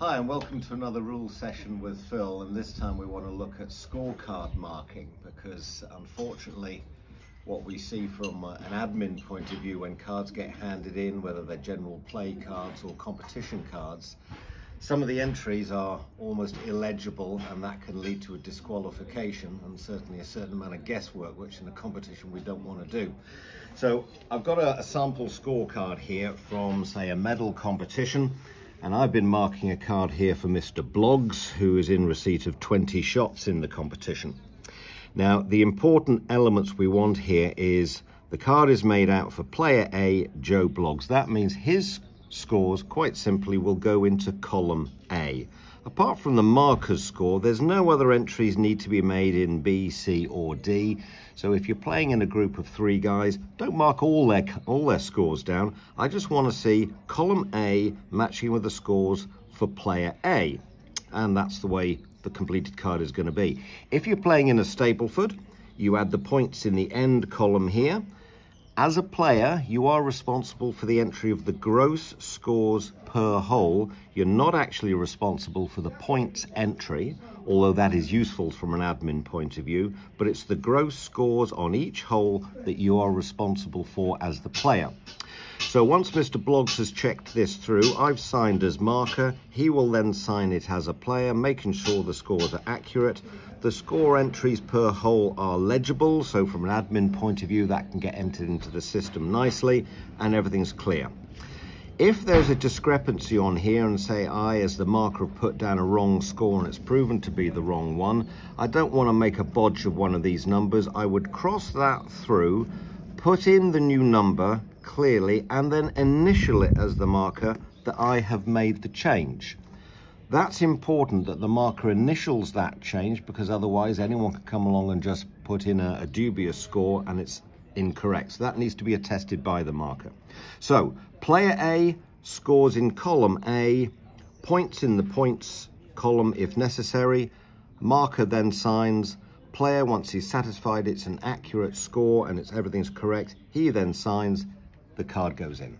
Hi and welcome to another rules session with Phil and this time we want to look at scorecard marking because unfortunately what we see from uh, an admin point of view when cards get handed in, whether they're general play cards or competition cards, some of the entries are almost illegible and that can lead to a disqualification and certainly a certain amount of guesswork, which in a competition we don't want to do. So I've got a, a sample scorecard here from say a medal competition and I've been marking a card here for Mr. Bloggs, who is in receipt of 20 shots in the competition. Now, the important elements we want here is the card is made out for player A, Joe Bloggs. That means his scores, quite simply, will go into column A. Apart from the marker's score, there's no other entries need to be made in B, C or D. So if you're playing in a group of three guys, don't mark all their, all their scores down. I just want to see column A matching with the scores for player A. And that's the way the completed card is going to be. If you're playing in a Stableford, you add the points in the end column here. As a player, you are responsible for the entry of the gross scores per hole. You're not actually responsible for the points entry, although that is useful from an admin point of view, but it's the gross scores on each hole that you are responsible for as the player. So once Mr. Bloggs has checked this through, I've signed as marker. He will then sign it as a player, making sure the scores are accurate. The score entries per hole are legible, so from an admin point of view, that can get entered into the system nicely, and everything's clear. If there's a discrepancy on here and say I, as the marker, have put down a wrong score and it's proven to be the wrong one, I don't want to make a bodge of one of these numbers. I would cross that through, put in the new number clearly, and then initial it as the marker that I have made the change. That's important that the marker initials that change because otherwise anyone can come along and just put in a, a, dubious score and it's incorrect. So that needs to be attested by the marker. So player A scores in column A, points in the points column if necessary, marker then signs, player once he's satisfied it's an accurate score and it's everything's correct, he then signs, the card goes in.